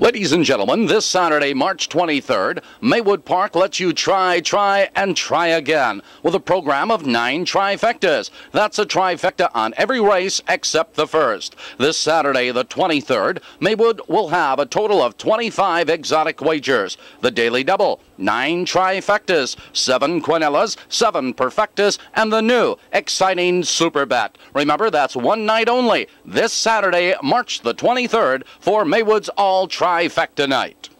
Ladies and gentlemen, this Saturday, March 23rd, Maywood Park lets you try, try, and try again with a program of nine trifectas. That's a trifecta on every race except the first. This Saturday, the 23rd, Maywood will have a total of 25 exotic wagers. The Daily Double, nine trifectas, seven quinellas, seven perfectas, and the new exciting Super Bet. Remember, that's one night only. This Saturday, March the 23rd, for Maywood's All Trifecta Night.